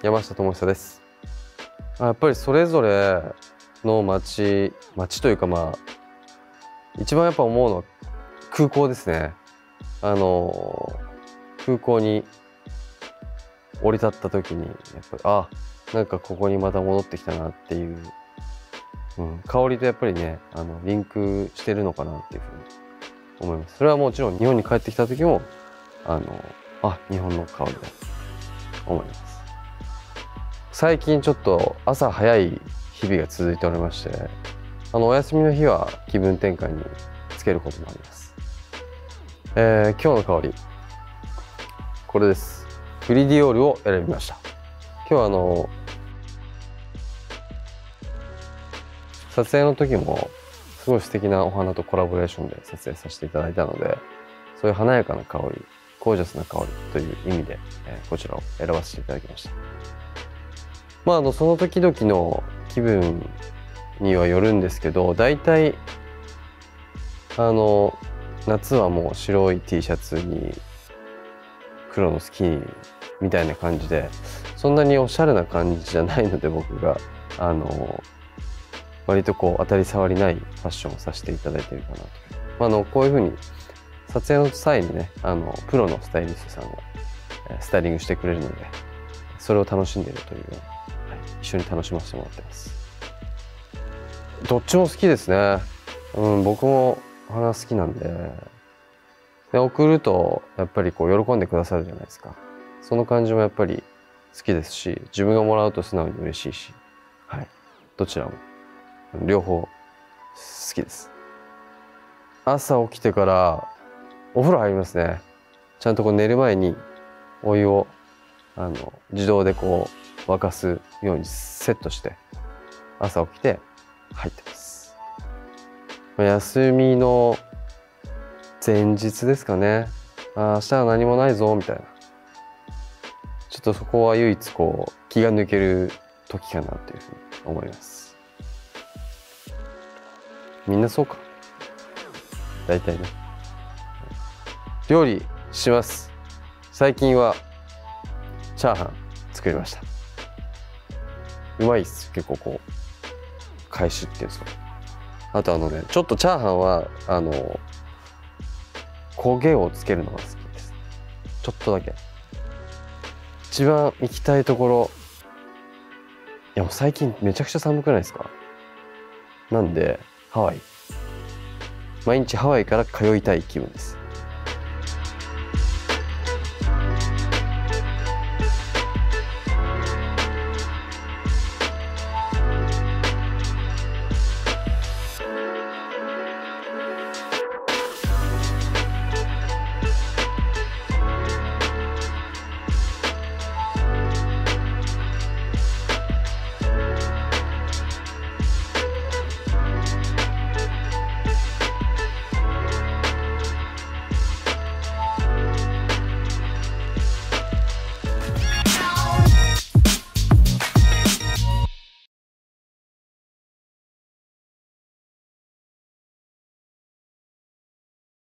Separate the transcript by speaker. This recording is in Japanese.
Speaker 1: 山下智久です。やっぱりそれぞれの街街というかまあ一番やっぱ思うのは空港ですね。あの空港に降り立った時にやっぱりあなんかここにまた戻ってきたなっていう、うん、香りとやっぱりねあのリンクしてるのかなっていうふうに思います。それはもちろん日本に帰ってきた時もあのあ日本の香りだと思います。最近ちょっと朝早い日々が続いておりましてあのお休みの日は気分転換につけることもあります、えー、今日の香り。これです。フリディオールを選びました。今日はあの撮影の時もすごい素敵なお花とコラボレーションで撮影させていただいたのでそういう華やかな香りゴージャスな香りという意味で、えー、こちらを選ばせていただきました。まああのその時々の気分にはよるんですけど大体あの夏はもう白い T シャツに黒のスキニーみたいな感じでそんなにおしゃれな感じじゃないので僕があの割とこう当たり障りないファッションをさせていただいているかなと。まあ、あのこういうふうに撮影の際にねあのプロのスタイリストさんがスタイリングしてくれるのでそれを楽しんでるというような、一緒に楽しませてもらってます。どっちも好きですね。うん、僕も花好きなんで。で、送ると、やっぱりこう、喜んでくださるじゃないですか。その感じもやっぱり好きですし、自分がもらうと素直に嬉しいし、はい。どちらも、両方好きです。朝起きてからお風呂入りますね。ちゃんとこう寝る前にお湯をあの自動でこう沸かすようにセットして朝起きて入ってます。休みの前日ですかね。あ明日は何もないぞみたいな。ちょっとそこは唯一こう気が抜ける時かなというふうに思います。みんなそうか。大体ね。料理します。最近はチャーハン作りました。うまいっす。結構こう返しっていうんですか。あとあのねちょっとチャーハンはあの焦げをつけるのが好きです。ちょっとだけ。一番行きたいところ。いやもう最近めちゃくちゃ寒くないですか。なんでハワイ。毎日ハワイから通いたい気分です。